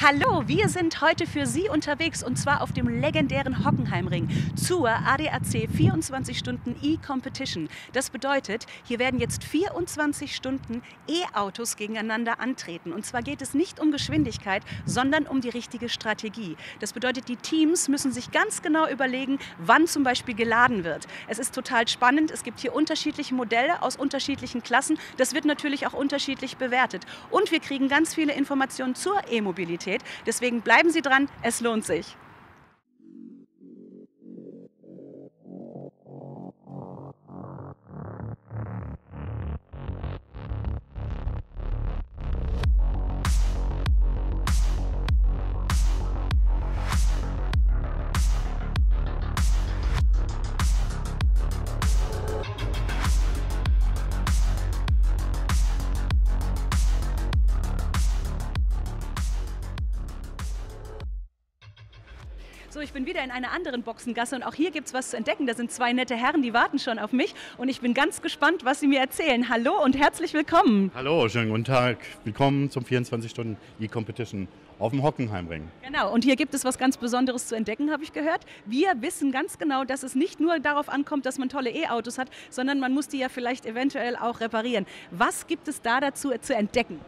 Hallo, wir sind heute für Sie unterwegs und zwar auf dem legendären Hockenheimring zur ADAC 24 Stunden E-Competition. Das bedeutet, hier werden jetzt 24 Stunden E-Autos gegeneinander antreten. Und zwar geht es nicht um Geschwindigkeit, sondern um die richtige Strategie. Das bedeutet, die Teams müssen sich ganz genau überlegen, wann zum Beispiel geladen wird. Es ist total spannend. Es gibt hier unterschiedliche Modelle aus unterschiedlichen Klassen. Das wird natürlich auch unterschiedlich bewertet. Und wir kriegen ganz viele Informationen zur E-Mobilität. Deswegen bleiben Sie dran, es lohnt sich. Ich bin wieder in einer anderen Boxengasse und auch hier gibt es was zu entdecken. Da sind zwei nette Herren, die warten schon auf mich und ich bin ganz gespannt, was sie mir erzählen. Hallo und herzlich willkommen. Hallo, schönen guten Tag. Willkommen zum 24-Stunden-E-Competition auf dem Hockenheimring. Genau, und hier gibt es was ganz Besonderes zu entdecken, habe ich gehört. Wir wissen ganz genau, dass es nicht nur darauf ankommt, dass man tolle E-Autos hat, sondern man muss die ja vielleicht eventuell auch reparieren. Was gibt es da dazu zu entdecken?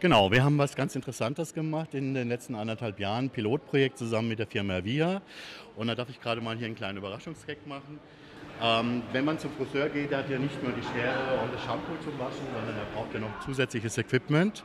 Genau, wir haben was ganz Interessantes gemacht in den letzten anderthalb Jahren. Pilotprojekt zusammen mit der Firma Via. Und da darf ich gerade mal hier einen kleinen Überraschungsgag machen. Ähm, wenn man zum Friseur geht, der hat ja nicht nur die Schere und das Shampoo zum Waschen, sondern er braucht ja noch zusätzliches Equipment.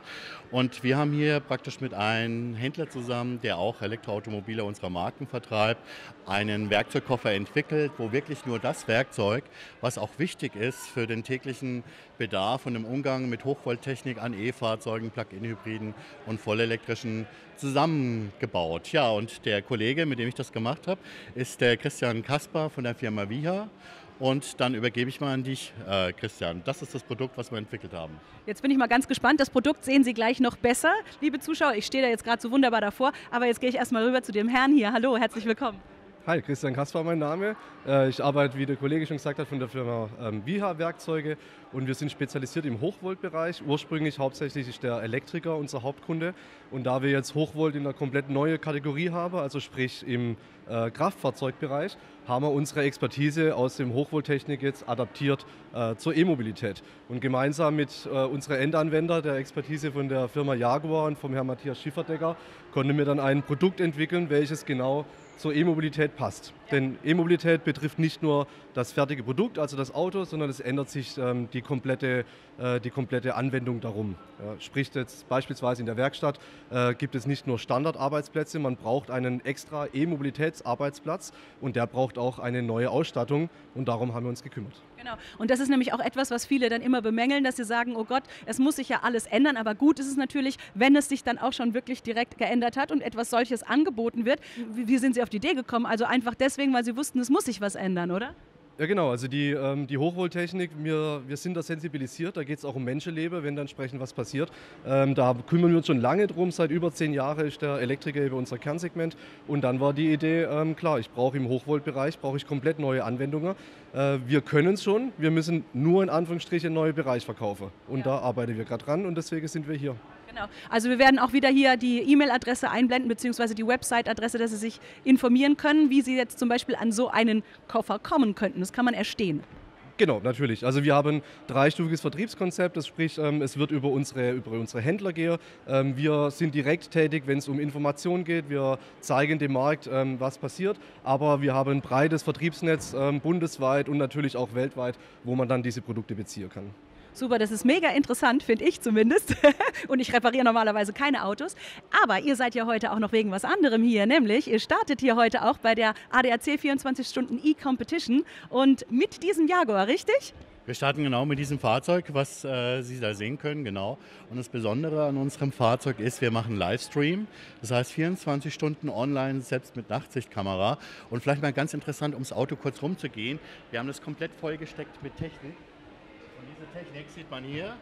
Und wir haben hier praktisch mit einem Händler zusammen, der auch Elektroautomobile unserer Marken vertreibt, einen Werkzeugkoffer entwickelt, wo wirklich nur das Werkzeug, was auch wichtig ist für den täglichen Bedarf und im Umgang mit Hochvolttechnik an E-Fahrzeugen, Plug-in-Hybriden und vollelektrischen zusammengebaut. Ja, und der Kollege, mit dem ich das gemacht habe, ist der Christian Kasper von der Firma Viha. Und dann übergebe ich mal an dich, äh, Christian. Das ist das Produkt, was wir entwickelt haben. Jetzt bin ich mal ganz gespannt. Das Produkt sehen Sie gleich noch besser. Liebe Zuschauer, ich stehe da jetzt gerade so wunderbar davor. Aber jetzt gehe ich erstmal rüber zu dem Herrn hier. Hallo, herzlich willkommen. Hi, Christian Kasper mein Name. Äh, ich arbeite, wie der Kollege schon gesagt hat, von der Firma ähm, Viha Werkzeuge und wir sind spezialisiert im Hochvoltbereich. Ursprünglich hauptsächlich ist der Elektriker unser Hauptkunde und da wir jetzt Hochvolt in einer komplett neue Kategorie haben, also sprich im äh, Kraftfahrzeugbereich, haben wir unsere Expertise aus dem Hochvolttechnik jetzt adaptiert äh, zur E-Mobilität. Und gemeinsam mit unseren Endanwender, der Expertise von der Firma Jaguar und vom Herrn Matthias Schifferdecker, konnten wir dann ein Produkt entwickeln, welches genau zur E-Mobilität passt. Ja. Denn E-Mobilität betrifft nicht nur das fertige Produkt, also das Auto, sondern es ändert sich ähm, die, komplette, äh, die komplette Anwendung darum. Ja, sprich jetzt beispielsweise in der Werkstatt äh, gibt es nicht nur Standardarbeitsplätze, man braucht einen extra E-Mobilitätsarbeitsplatz und der braucht auch eine neue Ausstattung und darum haben wir uns gekümmert. Genau. Und das ist nämlich auch etwas, was viele dann immer bemängeln, dass sie sagen, oh Gott, es muss sich ja alles ändern. Aber gut ist es natürlich, wenn es sich dann auch schon wirklich direkt geändert hat und etwas solches angeboten wird. Wie sind Sie auf die Idee gekommen? Also einfach deswegen, weil Sie wussten, es muss sich was ändern, oder? Ja genau, also die, ähm, die Hochvolttechnik, wir, wir sind da sensibilisiert, da geht es auch um Menschenleben, wenn dann entsprechend was passiert. Ähm, da kümmern wir uns schon lange drum, seit über zehn Jahren ist der Elektriker über unser Kernsegment und dann war die Idee, ähm, klar, ich brauche im Hochvoltbereich, brauche ich komplett neue Anwendungen. Äh, wir können es schon, wir müssen nur in Anführungsstrichen einen neuen Bereich verkaufen und ja. da arbeiten wir gerade dran und deswegen sind wir hier. Genau. Also wir werden auch wieder hier die E-Mail-Adresse einblenden, beziehungsweise die Website-Adresse, dass Sie sich informieren können, wie Sie jetzt zum Beispiel an so einen Koffer kommen könnten. Das kann man erstehen. Genau, natürlich. Also wir haben ein dreistufiges Vertriebskonzept, das sprich, ähm, es wird über unsere, über unsere Händler gehen. Ähm, wir sind direkt tätig, wenn es um Informationen geht. Wir zeigen dem Markt, ähm, was passiert. Aber wir haben ein breites Vertriebsnetz bundesweit und natürlich auch weltweit, wo man dann diese Produkte beziehen kann. Super, das ist mega interessant, finde ich zumindest. Und ich repariere normalerweise keine Autos. Aber ihr seid ja heute auch noch wegen was anderem hier, nämlich ihr startet hier heute auch bei der ADAC 24 Stunden E-Competition und mit diesem Jaguar, richtig? Wir starten genau mit diesem Fahrzeug, was äh, Sie da sehen können, genau. Und das Besondere an unserem Fahrzeug ist, wir machen Livestream. Das heißt 24 Stunden online, selbst mit Nachtsichtkamera. Und vielleicht mal ganz interessant, ums Auto kurz rumzugehen. Wir haben das komplett vollgesteckt mit Technik. Technik sieht man hier.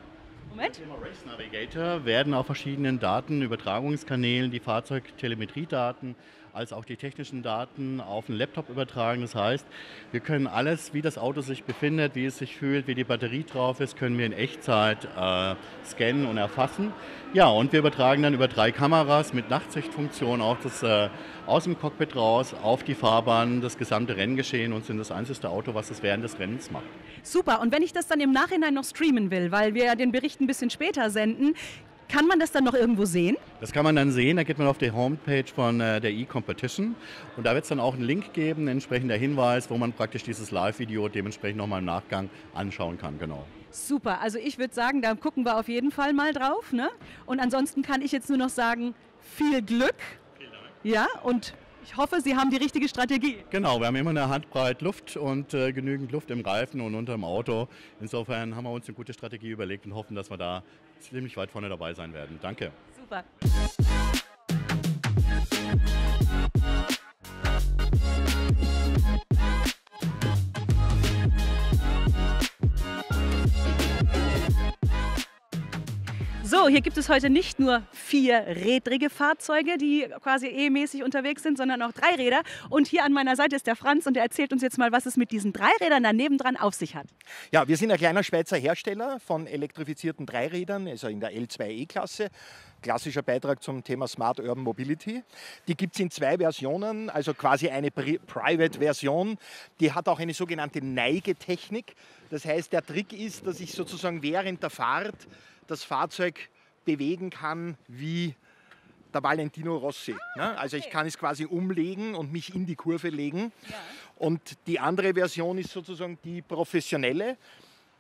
Moment. Thema Race Navigator werden auf verschiedenen Datenübertragungskanälen die Fahrzeugtelemetriedaten als auch die technischen Daten auf einen Laptop übertragen. Das heißt, wir können alles, wie das Auto sich befindet, wie es sich fühlt, wie die Batterie drauf ist, können wir in Echtzeit äh, scannen und erfassen. Ja, und wir übertragen dann über drei Kameras mit Nachtsichtfunktion auch das äh, aus dem Cockpit raus auf die Fahrbahn, das gesamte Renngeschehen und sind das einzige Auto, was es während des Rennens macht. Super, und wenn ich das dann im Nachhinein noch streamen will, weil wir ja den Bericht ein bisschen später senden, kann man das dann noch irgendwo sehen? Das kann man dann sehen. Da geht man auf die Homepage von äh, der E-Competition und da wird es dann auch einen Link geben, ein entsprechender Hinweis, wo man praktisch dieses Live-Video dementsprechend nochmal im Nachgang anschauen kann. Genau. Super, also ich würde sagen, da gucken wir auf jeden Fall mal drauf. Ne? Und ansonsten kann ich jetzt nur noch sagen, viel Glück. Vielen Dank. Ja, und ich hoffe, Sie haben die richtige Strategie. Genau, wir haben immer eine Handbreit Luft und äh, genügend Luft im Reifen und unter dem Auto. Insofern haben wir uns eine gute Strategie überlegt und hoffen, dass wir da ziemlich weit vorne dabei sein werden. Danke. Super. So, hier gibt es heute nicht nur vierrädrige Fahrzeuge, die quasi E-mäßig unterwegs sind, sondern auch Dreiräder. Und hier an meiner Seite ist der Franz und der erzählt uns jetzt mal, was es mit diesen Dreirädern daneben dran auf sich hat. Ja, wir sind ein kleiner Schweizer Hersteller von elektrifizierten Dreirädern, also in der L2E-Klasse. Klassischer Beitrag zum Thema Smart Urban Mobility. Die gibt es in zwei Versionen, also quasi eine Private-Version. Die hat auch eine sogenannte Neigetechnik. Das heißt, der Trick ist, dass ich sozusagen während der Fahrt das Fahrzeug bewegen kann wie der Valentino Rossi. Ah, Also ich kann es quasi umlegen und mich in die Kurve legen. Ja. Und die andere Version ist sozusagen die professionelle.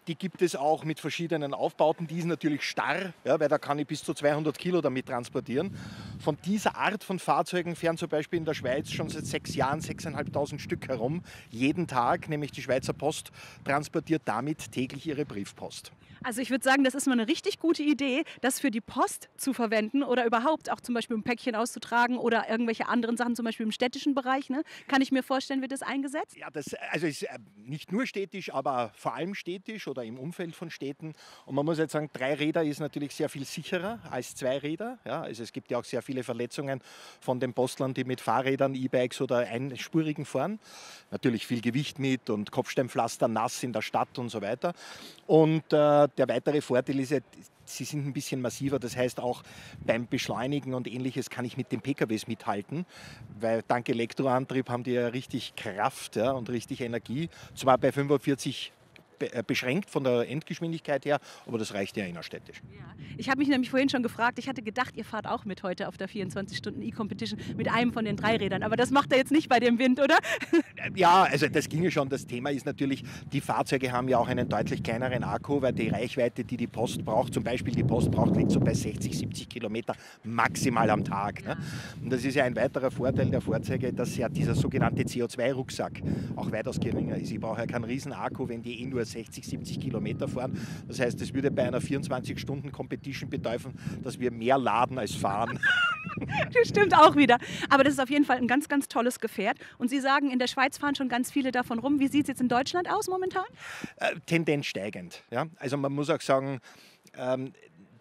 Die gibt es auch mit verschiedenen Aufbauten. Die ist natürlich starr, ja, weil da kann ich bis zu 200 Kilo damit transportieren. Von dieser Art von Fahrzeugen fahren zum Beispiel in der Schweiz schon seit sechs Jahren 6.500 Stück herum. Jeden Tag, nämlich die Schweizer Post transportiert damit täglich ihre Briefpost. Also ich würde sagen, das ist mal eine richtig gute Idee, das für die Post zu verwenden oder überhaupt auch zum Beispiel ein Päckchen auszutragen oder irgendwelche anderen Sachen, zum Beispiel im städtischen Bereich. Ne? Kann ich mir vorstellen, wird das eingesetzt? Ja, das also ist äh, nicht nur städtisch, aber vor allem städtisch oder im Umfeld von Städten. Und man muss jetzt sagen, drei Räder ist natürlich sehr viel sicherer als zwei Räder. Ja, also es gibt ja auch sehr viele Verletzungen von den Postlern, die mit Fahrrädern, E-Bikes oder einspurigen fahren. Natürlich viel Gewicht mit und Kopfsteinpflaster nass in der Stadt und so weiter. Und äh, der weitere Vorteil ist sie sind ein bisschen massiver. Das heißt, auch beim Beschleunigen und ähnliches kann ich mit den PKWs mithalten, weil dank Elektroantrieb haben die ja richtig Kraft ja, und richtig Energie. Zwar bei 45 äh, beschränkt von der Endgeschwindigkeit her, aber das reicht ja innerstädtisch. Ja. Ich habe mich nämlich vorhin schon gefragt, ich hatte gedacht, ihr fahrt auch mit heute auf der 24-Stunden-E-Competition mit einem von den drei Rädern, aber das macht er jetzt nicht bei dem Wind, oder? Ja, also das ginge schon. Das Thema ist natürlich, die Fahrzeuge haben ja auch einen deutlich kleineren Akku, weil die Reichweite, die die Post braucht, zum Beispiel die Post braucht, liegt so bei 60, 70 Kilometer maximal am Tag. Ne? Und das ist ja ein weiterer Vorteil der Fahrzeuge, dass ja dieser sogenannte CO2-Rucksack auch weitaus geringer ist. Ich brauche ja keinen riesen Akku, wenn die eh nur 60, 70 Kilometer fahren. Das heißt, es würde bei einer 24-Stunden-Competition bedeuten, dass wir mehr laden als fahren. das stimmt auch wieder. Aber das ist auf jeden Fall ein ganz, ganz tolles Gefährt. Und Sie sagen, in der Schweiz fahren schon ganz viele davon rum. Wie sieht es jetzt in Deutschland aus momentan? Äh, Tendenz steigend. Ja? Also man muss auch sagen, ähm,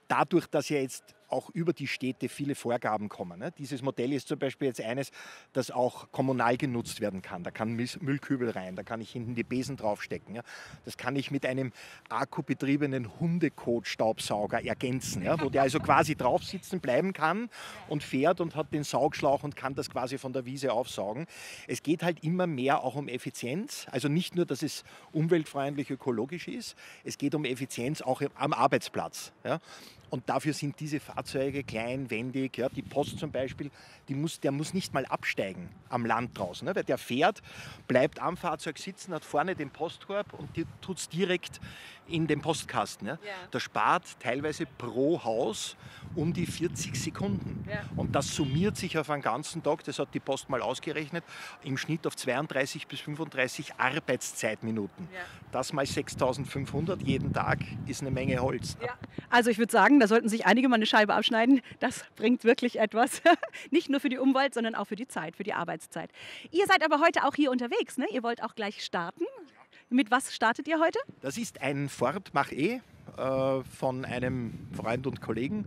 dadurch, dass ja jetzt auch über die Städte viele Vorgaben kommen. Ne? Dieses Modell ist zum Beispiel jetzt eines, das auch kommunal genutzt werden kann. Da kann Müllkübel rein, da kann ich hinten die Besen draufstecken. Das kann ich mit einem akkubetriebenen Hundekot-Staubsauger ergänzen, wo der also quasi drauf sitzen bleiben kann und fährt und hat den Saugschlauch und kann das quasi von der Wiese aufsaugen. Es geht halt immer mehr auch um Effizienz. Also nicht nur, dass es umweltfreundlich, ökologisch ist, es geht um Effizienz auch am Arbeitsplatz. Und dafür sind diese Fahrzeuge klein, wendig. Ja. Die Post zum Beispiel, die muss, der muss nicht mal absteigen am Land draußen. Ne, weil der fährt, bleibt am Fahrzeug sitzen, hat vorne den Postkorb und tut es direkt in den Postkasten. Ja. Ja. Das spart teilweise pro Haus um die 40 Sekunden. Ja. Und das summiert sich auf einen ganzen Tag, das hat die Post mal ausgerechnet, im Schnitt auf 32 bis 35 Arbeitszeitminuten. Das mal 6500 jeden Tag ist eine Menge Holz. Also ich würde sagen, da sollten sich einige mal eine Scheibe abschneiden. Das bringt wirklich etwas. Nicht nur für die Umwelt, sondern auch für die Zeit, für die Arbeitszeit. Ihr seid aber heute auch hier unterwegs. Ne? Ihr wollt auch gleich starten. Mit was startet ihr heute? Das ist ein Ford Mach-E äh, von einem Freund und Kollegen.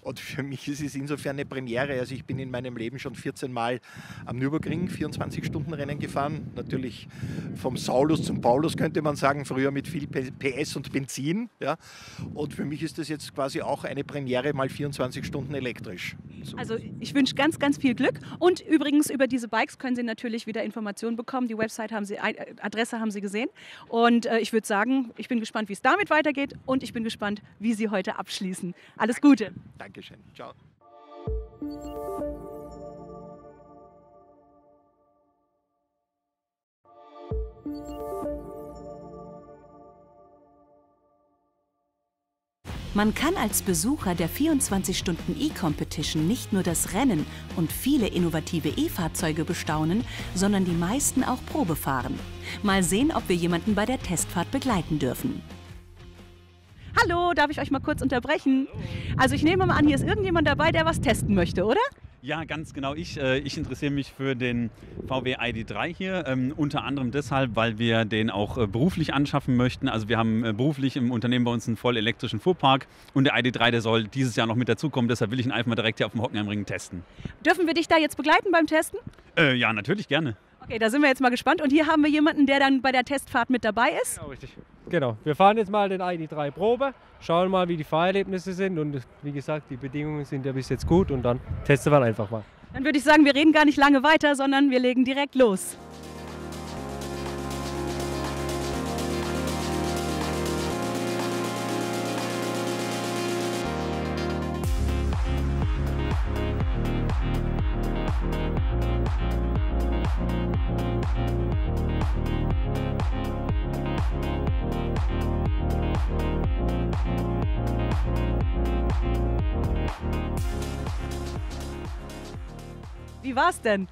Und für mich ist es insofern eine Premiere. Also ich bin in meinem Leben schon 14 Mal am Nürburgring 24 Stunden Rennen gefahren. Natürlich vom Saulus zum Paulus könnte man sagen, früher mit viel PS und Benzin. Ja. Und für mich ist das jetzt quasi auch eine Premiere mal 24 Stunden elektrisch. So. Also ich wünsche ganz, ganz viel Glück. Und übrigens über diese Bikes können Sie natürlich wieder Informationen bekommen. Die Website haben Sie, äh, Adresse haben Sie gesehen. Und äh, ich würde sagen, ich bin gespannt, wie es damit weitergeht und ich bin gespannt, wie Sie heute abschließen. Alles Gute. Dankeschön. Ciao. Man kann als Besucher der 24-Stunden E-Competition nicht nur das Rennen und viele innovative E-Fahrzeuge bestaunen, sondern die meisten auch Probe fahren. Mal sehen, ob wir jemanden bei der Testfahrt begleiten dürfen. Hallo, darf ich euch mal kurz unterbrechen? Also ich nehme mal an, hier ist irgendjemand dabei, der was testen möchte, oder? Ja, ganz genau. Ich, äh, ich interessiere mich für den VW ID3 hier, ähm, unter anderem deshalb, weil wir den auch äh, beruflich anschaffen möchten. Also wir haben äh, beruflich im Unternehmen bei uns einen voll elektrischen Fuhrpark und der ID3, der soll dieses Jahr noch mit dazukommen. Deshalb will ich ihn einfach mal direkt hier auf dem Hockenheimring testen. Dürfen wir dich da jetzt begleiten beim Testen? Äh, ja, natürlich gerne. Okay, da sind wir jetzt mal gespannt. Und hier haben wir jemanden, der dann bei der Testfahrt mit dabei ist. Genau, richtig. Genau. Wir fahren jetzt mal den ID3 Probe, schauen mal, wie die Fahrerlebnisse sind. Und wie gesagt, die Bedingungen sind ja bis jetzt gut und dann testen wir einfach mal. Dann würde ich sagen, wir reden gar nicht lange weiter, sondern wir legen direkt los. War's denn?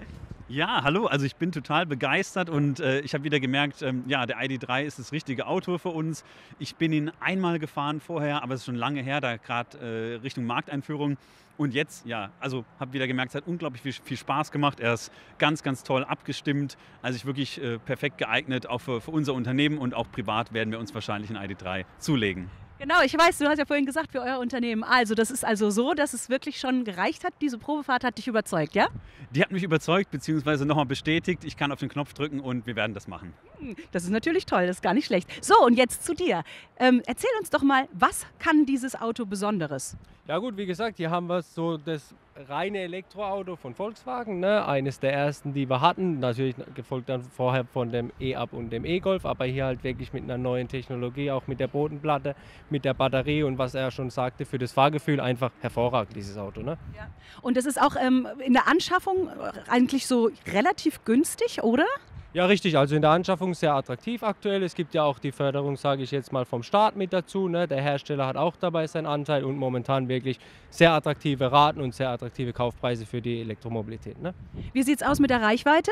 Ja, hallo, also ich bin total begeistert und äh, ich habe wieder gemerkt, ähm, ja, der ID3 ist das richtige Auto für uns. Ich bin ihn einmal gefahren vorher, aber es ist schon lange her, da gerade äh, Richtung Markteinführung. Und jetzt, ja, also habe wieder gemerkt, es hat unglaublich viel, viel, Spaß gemacht. Er ist ganz, ganz toll abgestimmt. Also ich wirklich äh, perfekt geeignet, auch für, für unser Unternehmen und auch privat werden wir uns wahrscheinlich einen ID3 zulegen. Genau, ich weiß, du hast ja vorhin gesagt, für euer Unternehmen. Also, das ist also so, dass es wirklich schon gereicht hat. Diese Probefahrt hat dich überzeugt, ja? Die hat mich überzeugt, beziehungsweise nochmal bestätigt. Ich kann auf den Knopf drücken und wir werden das machen. Hm, das ist natürlich toll, das ist gar nicht schlecht. So, und jetzt zu dir. Ähm, erzähl uns doch mal, was kann dieses Auto Besonderes? Ja gut, wie gesagt, hier haben wir so das reine Elektroauto von Volkswagen, ne? eines der ersten, die wir hatten. Natürlich gefolgt dann vorher von dem E-Up und dem E-Golf, aber hier halt wirklich mit einer neuen Technologie, auch mit der Bodenplatte, mit der Batterie und was er schon sagte, für das Fahrgefühl einfach hervorragend, dieses Auto. Ne? Ja. Und das ist auch ähm, in der Anschaffung eigentlich so relativ günstig, oder? Ja, richtig. Also in der Anschaffung sehr attraktiv aktuell. Es gibt ja auch die Förderung, sage ich jetzt mal, vom Staat mit dazu. Ne? Der Hersteller hat auch dabei seinen Anteil und momentan wirklich sehr attraktive Raten und sehr attraktive Kaufpreise für die Elektromobilität. Ne? Wie sieht es aus mit der Reichweite?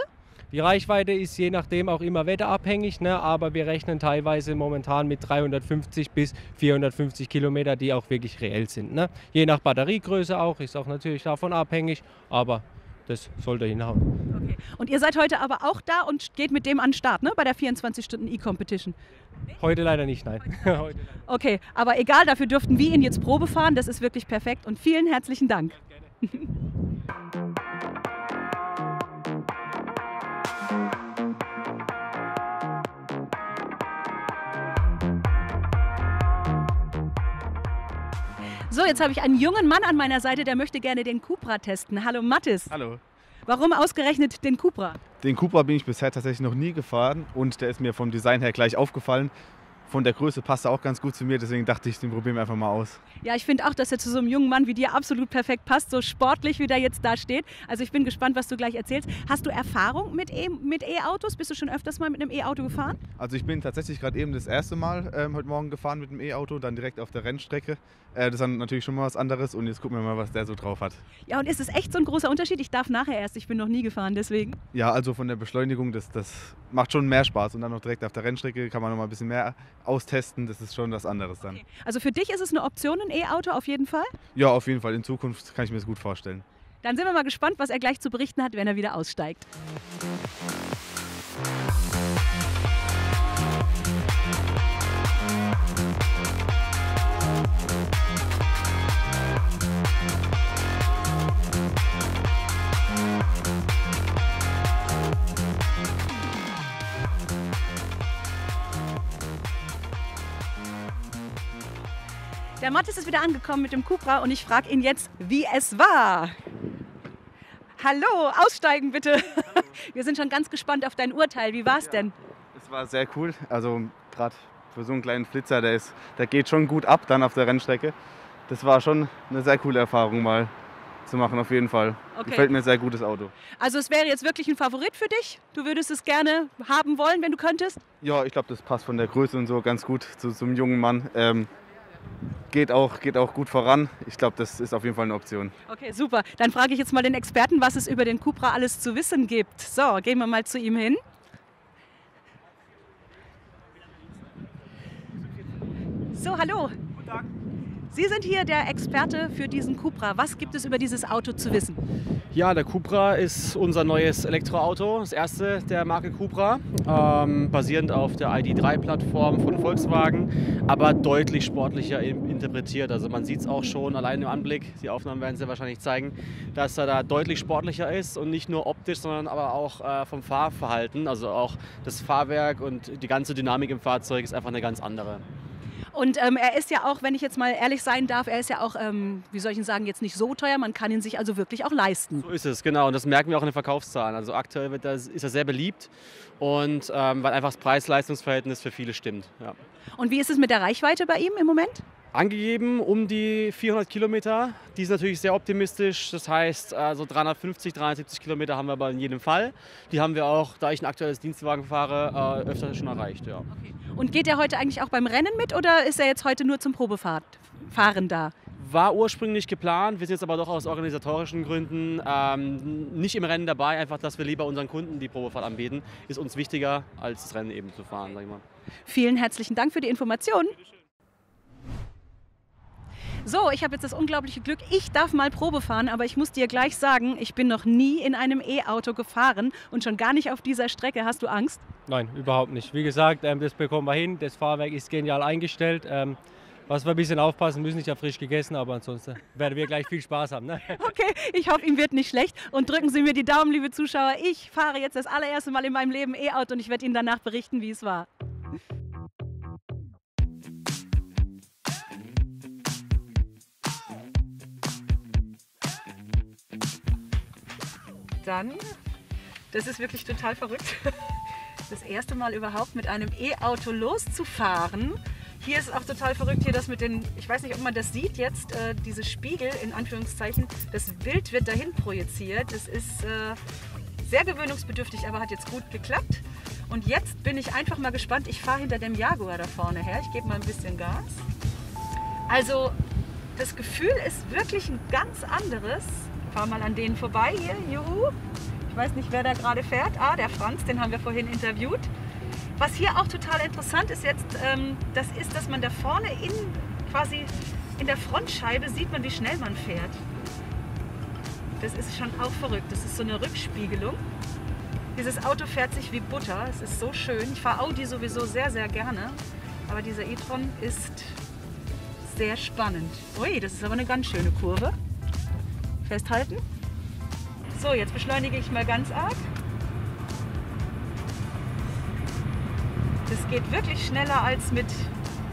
Die Reichweite ist je nachdem auch immer wetterabhängig, ne? aber wir rechnen teilweise momentan mit 350 bis 450 Kilometer, die auch wirklich reell sind. Ne? Je nach Batteriegröße auch, ist auch natürlich davon abhängig, aber das sollte hinhauen. Okay. Und ihr seid heute aber auch da und geht mit dem an den Start, ne? bei der 24-Stunden-E-Competition? Heute leider nicht, nein. Heute okay, aber egal, dafür dürften wir ihn jetzt Probe fahren. Das ist wirklich perfekt und vielen herzlichen Dank. So, jetzt habe ich einen jungen Mann an meiner Seite, der möchte gerne den Cupra testen. Hallo Mathis. Hallo. Warum ausgerechnet den Cupra? Den Cupra bin ich bisher tatsächlich noch nie gefahren und der ist mir vom Design her gleich aufgefallen von der Größe passt er auch ganz gut zu mir, deswegen dachte ich, den probieren wir einfach mal aus. Ja, ich finde auch, dass er zu so einem jungen Mann wie dir absolut perfekt passt, so sportlich, wie der jetzt da steht. Also ich bin gespannt, was du gleich erzählst. Hast du Erfahrung mit E-Autos? Bist du schon öfters mal mit einem E-Auto gefahren? Also ich bin tatsächlich gerade eben das erste Mal ähm, heute Morgen gefahren mit dem E-Auto, dann direkt auf der Rennstrecke. Äh, das ist dann natürlich schon mal was anderes und jetzt gucken wir mal, was der so drauf hat. Ja, und ist es echt so ein großer Unterschied? Ich darf nachher erst, ich bin noch nie gefahren, deswegen. Ja, also von der Beschleunigung, das, das macht schon mehr Spaß und dann noch direkt auf der Rennstrecke kann man noch mal ein bisschen mehr austesten. Das ist schon was anderes dann. Okay. Also für dich ist es eine Option, ein E-Auto auf jeden Fall? Ja, auf jeden Fall. In Zukunft kann ich mir das gut vorstellen. Dann sind wir mal gespannt, was er gleich zu berichten hat, wenn er wieder aussteigt. Der Mathis ist wieder angekommen mit dem Cupra und ich frage ihn jetzt, wie es war. Hallo, aussteigen bitte. Wir sind schon ganz gespannt auf dein Urteil. Wie war es denn? Es war sehr cool. Also gerade für so einen kleinen Flitzer, der, ist, der geht schon gut ab dann auf der Rennstrecke. Das war schon eine sehr coole Erfahrung mal zu machen, auf jeden Fall. Okay. Gefällt mir ein sehr gutes Auto. Also es wäre jetzt wirklich ein Favorit für dich? Du würdest es gerne haben wollen, wenn du könntest? Ja, ich glaube, das passt von der Größe und so ganz gut zu so einem jungen Mann. Ähm, geht, auch, geht auch gut voran. Ich glaube, das ist auf jeden Fall eine Option. Okay, super. Dann frage ich jetzt mal den Experten, was es über den Cupra alles zu wissen gibt. So, gehen wir mal zu ihm hin. So, hallo. Sie sind hier der Experte für diesen Cupra. Was gibt es über dieses Auto zu wissen? Ja, der Cupra ist unser neues Elektroauto, das erste der Marke Cupra, ähm, basierend auf der ID3-Plattform von Volkswagen, aber deutlich sportlicher interpretiert. Also man sieht es auch schon allein im Anblick, die Aufnahmen werden es ja wahrscheinlich zeigen, dass er da deutlich sportlicher ist und nicht nur optisch, sondern aber auch äh, vom Fahrverhalten. Also auch das Fahrwerk und die ganze Dynamik im Fahrzeug ist einfach eine ganz andere. Und ähm, er ist ja auch, wenn ich jetzt mal ehrlich sein darf, er ist ja auch, ähm, wie soll ich ihn sagen, jetzt nicht so teuer. Man kann ihn sich also wirklich auch leisten. So ist es, genau. Und das merken wir auch in den Verkaufszahlen. Also aktuell wird das, ist er sehr beliebt und ähm, weil einfach das Preis-Leistungs-Verhältnis für viele stimmt. Ja. Und wie ist es mit der Reichweite bei ihm im Moment? Angegeben um die 400 Kilometer. Die ist natürlich sehr optimistisch. Das heißt, also 350, 370 Kilometer haben wir aber in jedem Fall. Die haben wir auch, da ich ein aktuelles Dienstwagen fahre, äh, öfter schon erreicht. Ja. Okay. Und geht er heute eigentlich auch beim Rennen mit oder ist er jetzt heute nur zum Probefahren da? War ursprünglich geplant, wir sind jetzt aber doch aus organisatorischen Gründen ähm, nicht im Rennen dabei. Einfach, dass wir lieber unseren Kunden die Probefahrt anbieten, ist uns wichtiger, als das Rennen eben zu fahren. Sag ich mal. Vielen herzlichen Dank für die Information. So, ich habe jetzt das unglaubliche Glück, ich darf mal Probe fahren, aber ich muss dir gleich sagen, ich bin noch nie in einem E-Auto gefahren und schon gar nicht auf dieser Strecke. Hast du Angst? Nein, überhaupt nicht. Wie gesagt, ähm, das bekommen wir hin. Das Fahrwerk ist genial eingestellt. Ähm, was wir ein bisschen aufpassen müssen, ich habe frisch gegessen, aber ansonsten werden wir gleich viel Spaß haben. Ne? Okay, ich hoffe, ihm wird nicht schlecht. Und drücken Sie mir die Daumen, liebe Zuschauer. Ich fahre jetzt das allererste Mal in meinem Leben E-Auto und ich werde Ihnen danach berichten, wie es war. Dann, das ist wirklich total verrückt, das erste Mal überhaupt mit einem E-Auto loszufahren. Hier ist es auch total verrückt, hier das mit den, ich weiß nicht, ob man das sieht jetzt, äh, diese Spiegel in Anführungszeichen, das Bild wird dahin projiziert. Das ist äh, sehr gewöhnungsbedürftig, aber hat jetzt gut geklappt. Und jetzt bin ich einfach mal gespannt. Ich fahre hinter dem Jaguar da vorne her. Ich gebe mal ein bisschen Gas. Also das Gefühl ist wirklich ein ganz anderes. Ich fahre mal an denen vorbei hier. Juhu. Ich weiß nicht, wer da gerade fährt. Ah, der Franz, den haben wir vorhin interviewt. Was hier auch total interessant ist jetzt, ähm, das ist, dass man da vorne in, quasi in der Frontscheibe sieht man, wie schnell man fährt. Das ist schon auch verrückt. Das ist so eine Rückspiegelung. Dieses Auto fährt sich wie Butter. Es ist so schön. Ich fahre Audi sowieso sehr, sehr gerne. Aber dieser e-tron ist sehr spannend. Ui, das ist aber eine ganz schöne Kurve. Festhalten. So, jetzt beschleunige ich mal ganz arg. Das geht wirklich schneller als mit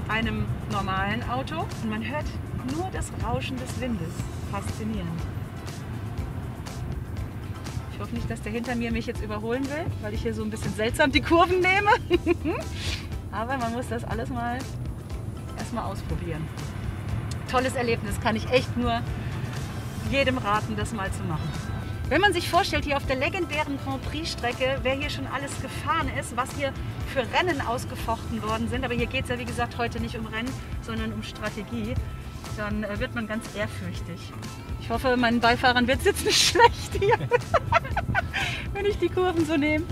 einem normalen Auto. Und man hört nur das Rauschen des Windes. Faszinierend. Ich hoffe nicht, dass der hinter mir mich jetzt überholen will, weil ich hier so ein bisschen seltsam die Kurven nehme. Aber man muss das alles mal erstmal ausprobieren. Tolles Erlebnis, kann ich echt nur jedem raten, das mal zu machen. Wenn man sich vorstellt, hier auf der legendären Grand Prix-Strecke, wer hier schon alles gefahren ist, was hier für Rennen ausgefochten worden sind, aber hier geht es ja wie gesagt heute nicht um Rennen, sondern um Strategie, dann äh, wird man ganz ehrfürchtig. Ich hoffe, meinen Beifahrern wird es jetzt nicht schlecht hier, wenn ich die Kurven so nehme.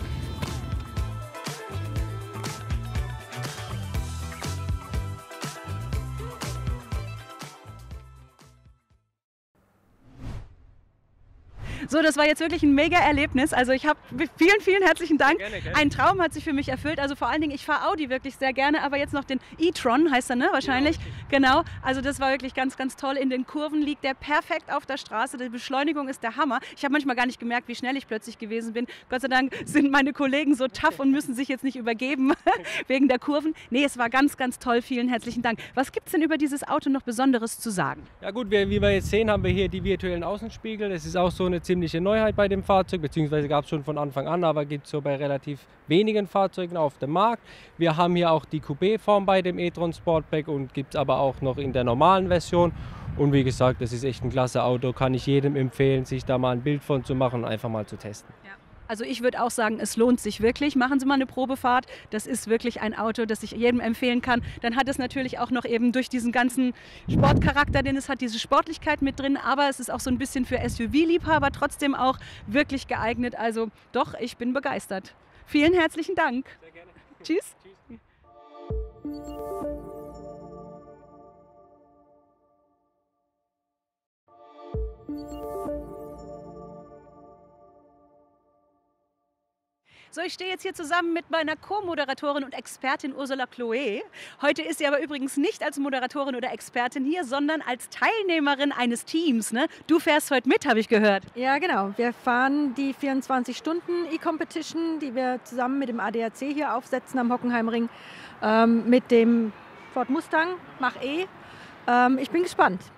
So, das war jetzt wirklich ein mega Erlebnis. Also ich habe vielen, vielen herzlichen Dank. Gerne, gerne. Ein Traum hat sich für mich erfüllt. Also vor allen Dingen, ich fahre Audi wirklich sehr gerne, aber jetzt noch den e-tron heißt er, ne? Wahrscheinlich. Genau. Also das war wirklich ganz, ganz toll. In den Kurven liegt der perfekt auf der Straße. Die Beschleunigung ist der Hammer. Ich habe manchmal gar nicht gemerkt, wie schnell ich plötzlich gewesen bin. Gott sei Dank sind meine Kollegen so tough und müssen sich jetzt nicht übergeben wegen der Kurven. Nee, es war ganz, ganz toll. Vielen herzlichen Dank. Was gibt es denn über dieses Auto noch Besonderes zu sagen? Ja gut, wir, wie wir jetzt sehen, haben wir hier die virtuellen Außenspiegel. Das ist auch so eine ziemliche Neuheit bei dem Fahrzeug, beziehungsweise gab es schon von Anfang an, aber gibt es so bei relativ wenigen Fahrzeugen auf dem Markt. Wir haben hier auch die Coupé-Form bei dem e-tron Sportback und gibt es aber auch noch in der normalen Version. Und wie gesagt, das ist echt ein klasse Auto, kann ich jedem empfehlen, sich da mal ein Bild von zu machen und einfach mal zu testen. Also ich würde auch sagen, es lohnt sich wirklich. Machen Sie mal eine Probefahrt. Das ist wirklich ein Auto, das ich jedem empfehlen kann. Dann hat es natürlich auch noch eben durch diesen ganzen Sportcharakter, den es hat, diese Sportlichkeit mit drin. Aber es ist auch so ein bisschen für SUV-Liebhaber trotzdem auch wirklich geeignet. Also doch, ich bin begeistert. Vielen herzlichen Dank. Sehr gerne. Tschüss. So, ich stehe jetzt hier zusammen mit meiner Co-Moderatorin und Expertin Ursula Chloé. Heute ist sie aber übrigens nicht als Moderatorin oder Expertin hier, sondern als Teilnehmerin eines Teams. Ne? Du fährst heute mit, habe ich gehört. Ja, genau. Wir fahren die 24-Stunden-E-Competition, die wir zusammen mit dem ADAC hier aufsetzen am Hockenheimring, ähm, mit dem Ford Mustang Mach-E. Ähm, ich bin gespannt.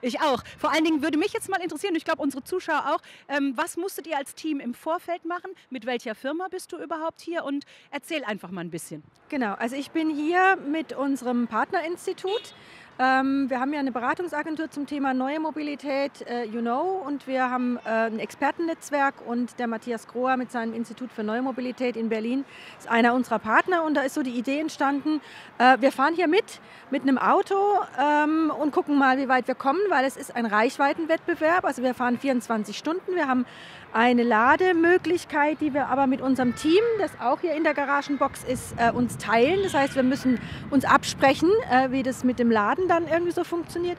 Ich auch. Vor allen Dingen würde mich jetzt mal interessieren, ich glaube unsere Zuschauer auch, ähm, was musstet ihr als Team im Vorfeld machen? Mit welcher Firma bist du überhaupt hier? Und erzähl einfach mal ein bisschen. Genau, also ich bin hier mit unserem Partnerinstitut. Ähm, wir haben ja eine Beratungsagentur zum Thema neue Mobilität, äh, You Know, und wir haben äh, ein Expertennetzwerk und der Matthias Grohr mit seinem Institut für neue Mobilität in Berlin ist einer unserer Partner und da ist so die Idee entstanden, äh, wir fahren hier mit, mit einem Auto ähm, und gucken mal, wie weit wir kommen, weil es ist ein Reichweitenwettbewerb, also wir fahren 24 Stunden, wir haben eine Lademöglichkeit, die wir aber mit unserem Team, das auch hier in der Garagenbox ist, äh, uns teilen. Das heißt, wir müssen uns absprechen, äh, wie das mit dem Laden dann irgendwie so funktioniert.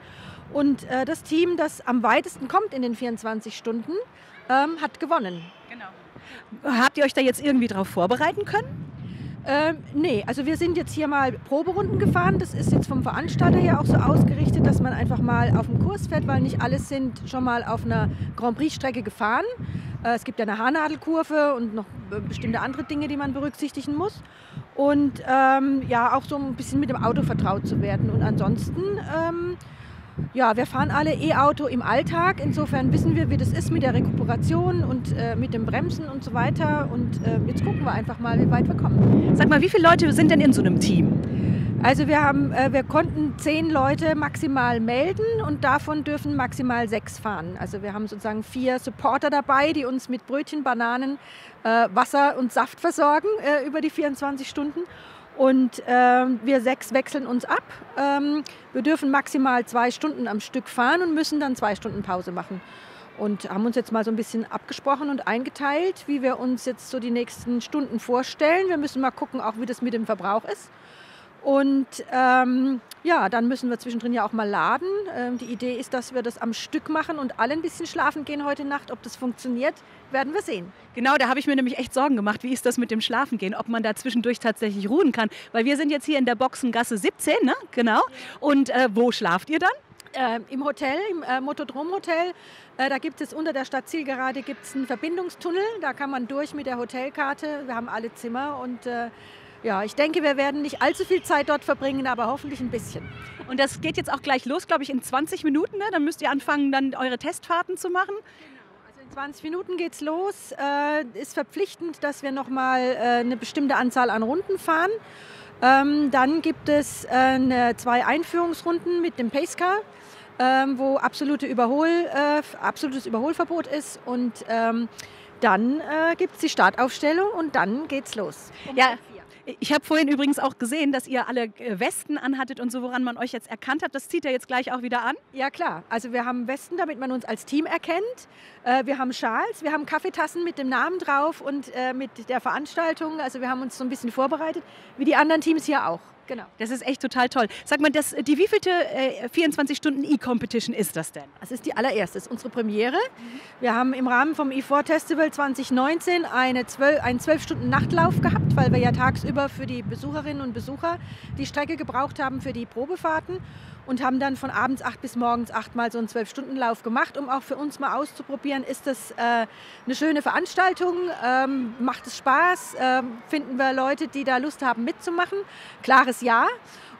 Und äh, das Team, das am weitesten kommt in den 24 Stunden, ähm, hat gewonnen. Genau. Habt ihr euch da jetzt irgendwie drauf vorbereiten können? Ähm, nee, also wir sind jetzt hier mal Proberunden gefahren. Das ist jetzt vom Veranstalter her auch so ausgerichtet, dass man einfach mal auf dem Kurs fährt, weil nicht alles sind schon mal auf einer Grand Prix-Strecke gefahren. Äh, es gibt ja eine Haarnadelkurve und noch äh, bestimmte andere Dinge, die man berücksichtigen muss. Und ähm, ja, auch so ein bisschen mit dem Auto vertraut zu werden. Und ansonsten ähm, ja, wir fahren alle E-Auto im Alltag. Insofern wissen wir, wie das ist mit der Rekuperation und äh, mit dem Bremsen und so weiter. Und äh, jetzt gucken wir einfach mal, wie weit wir kommen. Sag mal, wie viele Leute sind denn in so einem Team? Also wir haben, äh, wir konnten zehn Leute maximal melden und davon dürfen maximal sechs fahren. Also wir haben sozusagen vier Supporter dabei, die uns mit Brötchen, Bananen, äh, Wasser und Saft versorgen äh, über die 24 Stunden. Und ähm, wir sechs wechseln uns ab. Ähm, wir dürfen maximal zwei Stunden am Stück fahren und müssen dann zwei Stunden Pause machen. Und haben uns jetzt mal so ein bisschen abgesprochen und eingeteilt, wie wir uns jetzt so die nächsten Stunden vorstellen. Wir müssen mal gucken, auch wie das mit dem Verbrauch ist. Und ähm, ja, dann müssen wir zwischendrin ja auch mal laden. Ähm, die Idee ist, dass wir das am Stück machen und alle ein bisschen schlafen gehen heute Nacht. Ob das funktioniert, werden wir sehen. Genau, da habe ich mir nämlich echt Sorgen gemacht. Wie ist das mit dem Schlafengehen? Ob man da zwischendurch tatsächlich ruhen kann? Weil wir sind jetzt hier in der Boxengasse 17, ne? Genau. Und äh, wo schlaft ihr dann? Äh, Im Hotel, im äh, Motodrom Hotel. Äh, da gibt es unter der Stadt Zielgerade gibt's einen Verbindungstunnel. Da kann man durch mit der Hotelkarte. Wir haben alle Zimmer und äh, ja, ich denke, wir werden nicht allzu viel Zeit dort verbringen, aber hoffentlich ein bisschen. Und das geht jetzt auch gleich los, glaube ich, in 20 Minuten. Ne? Dann müsst ihr anfangen, dann eure Testfahrten zu machen. Also in 20 Minuten geht's los. Äh, ist verpflichtend, dass wir noch mal äh, eine bestimmte Anzahl an Runden fahren. Ähm, dann gibt es äh, zwei Einführungsrunden mit dem Pacecar, ähm, wo absolute Überhol, äh, absolutes Überholverbot ist. Und ähm, dann äh, gibt es die Startaufstellung und dann geht's los. Ja, ich habe vorhin übrigens auch gesehen, dass ihr alle äh, Westen anhattet und so, woran man euch jetzt erkannt hat. Das zieht er jetzt gleich auch wieder an. Ja klar, also wir haben Westen, damit man uns als Team erkennt. Äh, wir haben Schals, wir haben Kaffeetassen mit dem Namen drauf und äh, mit der Veranstaltung. Also wir haben uns so ein bisschen vorbereitet, wie die anderen Teams hier auch. Genau. Das ist echt total toll. Sag mal, das, die wievielte äh, 24-Stunden-E-Competition ist das denn? Das ist die allererste, das ist unsere Premiere. Wir haben im Rahmen vom E4 Festival 2019 eine 12, einen 12-Stunden-Nachtlauf gehabt, weil wir ja tagsüber für die Besucherinnen und Besucher die Strecke gebraucht haben für die Probefahrten und haben dann von abends acht bis morgens acht mal so einen Zwölf-Stunden-Lauf gemacht, um auch für uns mal auszuprobieren, ist das äh, eine schöne Veranstaltung, ähm, macht es Spaß, ähm, finden wir Leute, die da Lust haben mitzumachen. Klares Ja.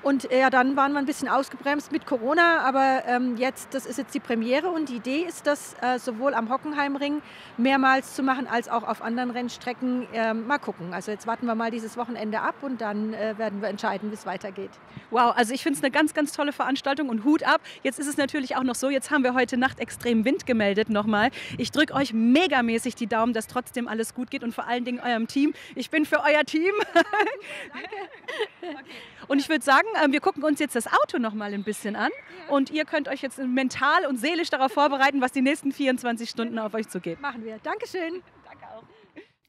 Und ja, dann waren wir ein bisschen ausgebremst mit Corona, aber ähm, jetzt, das ist jetzt die Premiere und die Idee ist, das äh, sowohl am Hockenheimring mehrmals zu machen, als auch auf anderen Rennstrecken. Ähm, mal gucken. Also jetzt warten wir mal dieses Wochenende ab und dann äh, werden wir entscheiden, wie es weitergeht. Wow, also ich finde es eine ganz, ganz tolle Veranstaltung und Hut ab. Jetzt ist es natürlich auch noch so, jetzt haben wir heute Nacht extrem Wind gemeldet nochmal. Ich drücke euch megamäßig die Daumen, dass trotzdem alles gut geht und vor allen Dingen eurem Team. Ich bin für euer Team. Danke. Und ich würde sagen, äh, wir gucken uns jetzt das Auto noch mal ein bisschen an und ihr könnt euch jetzt mental und seelisch darauf vorbereiten, was die nächsten 24 Stunden auf euch zugeht. Machen wir. Dankeschön. Danke auch.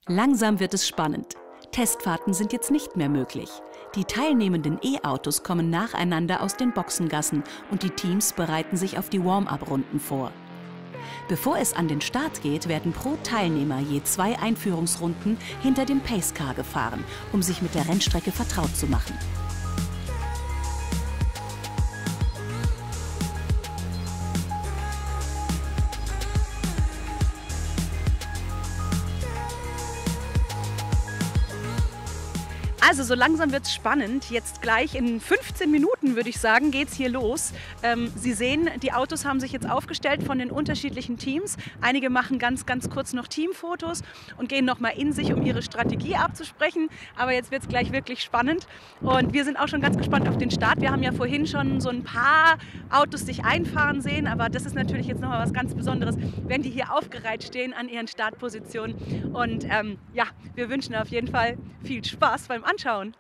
Langsam wird es spannend. Testfahrten sind jetzt nicht mehr möglich. Die teilnehmenden E-Autos kommen nacheinander aus den Boxengassen und die Teams bereiten sich auf die Warm-up-Runden vor. Bevor es an den Start geht, werden pro Teilnehmer je zwei Einführungsrunden hinter dem Pacecar gefahren, um sich mit der Rennstrecke vertraut zu machen. Also so langsam wird es spannend. Jetzt gleich in 15 Minuten, würde ich sagen, geht es hier los. Ähm, Sie sehen, die Autos haben sich jetzt aufgestellt von den unterschiedlichen Teams. Einige machen ganz, ganz kurz noch Teamfotos und gehen nochmal in sich, um ihre Strategie abzusprechen. Aber jetzt wird es gleich wirklich spannend. Und wir sind auch schon ganz gespannt auf den Start. Wir haben ja vorhin schon so ein paar Autos sich einfahren sehen. Aber das ist natürlich jetzt nochmal was ganz Besonderes, wenn die hier aufgereiht stehen an ihren Startpositionen. Und ähm, ja, wir wünschen auf jeden Fall viel Spaß beim Anschauen.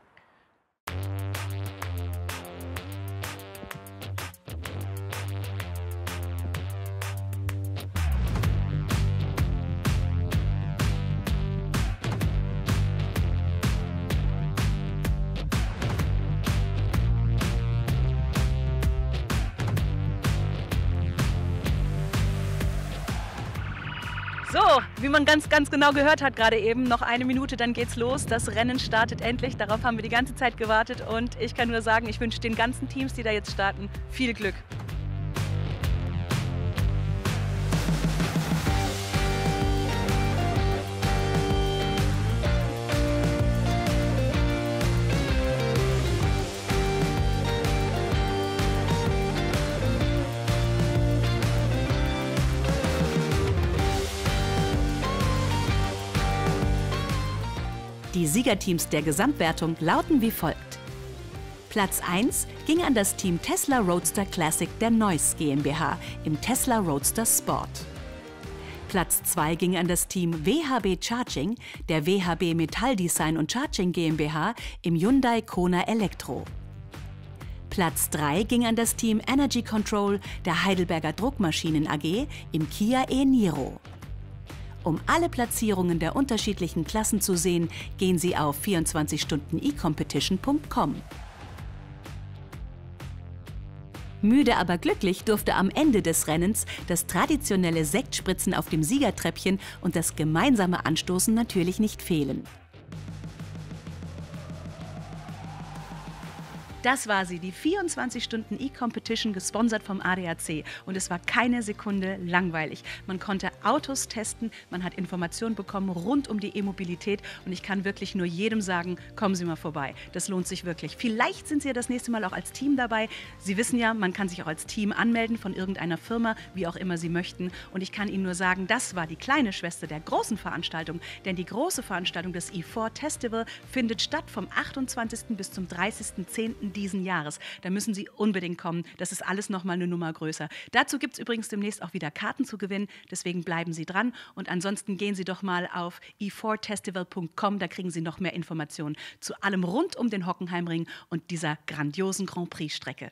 Man ganz, ganz genau gehört hat gerade eben, noch eine Minute, dann geht's los. Das Rennen startet endlich. Darauf haben wir die ganze Zeit gewartet und ich kann nur sagen, ich wünsche den ganzen Teams, die da jetzt starten, viel Glück. Siegerteams der Gesamtwertung lauten wie folgt. Platz 1 ging an das Team Tesla Roadster Classic der Noise GmbH im Tesla Roadster Sport. Platz 2 ging an das Team WHB Charging der WHB Metalldesign und Charging GmbH im Hyundai Kona Elektro. Platz 3 ging an das Team Energy Control der Heidelberger Druckmaschinen AG im Kia e-Niro. Um alle Platzierungen der unterschiedlichen Klassen zu sehen, gehen Sie auf 24stunden-ecompetition.com. Müde aber glücklich durfte am Ende des Rennens das traditionelle Sektspritzen auf dem Siegertreppchen und das gemeinsame Anstoßen natürlich nicht fehlen. Das war sie, die 24-Stunden-E-Competition, gesponsert vom ADAC. Und es war keine Sekunde langweilig. Man konnte Autos testen, man hat Informationen bekommen rund um die E-Mobilität. Und ich kann wirklich nur jedem sagen, kommen Sie mal vorbei. Das lohnt sich wirklich. Vielleicht sind Sie ja das nächste Mal auch als Team dabei. Sie wissen ja, man kann sich auch als Team anmelden von irgendeiner Firma, wie auch immer Sie möchten. Und ich kann Ihnen nur sagen, das war die kleine Schwester der großen Veranstaltung. Denn die große Veranstaltung, das E4 Festival, findet statt vom 28. bis zum 30.10 diesen Jahres. Da müssen Sie unbedingt kommen. Das ist alles nochmal eine Nummer größer. Dazu gibt es übrigens demnächst auch wieder Karten zu gewinnen. Deswegen bleiben Sie dran. Und ansonsten gehen Sie doch mal auf e4festival.com. Da kriegen Sie noch mehr Informationen zu allem rund um den Hockenheimring und dieser grandiosen Grand Prix-Strecke.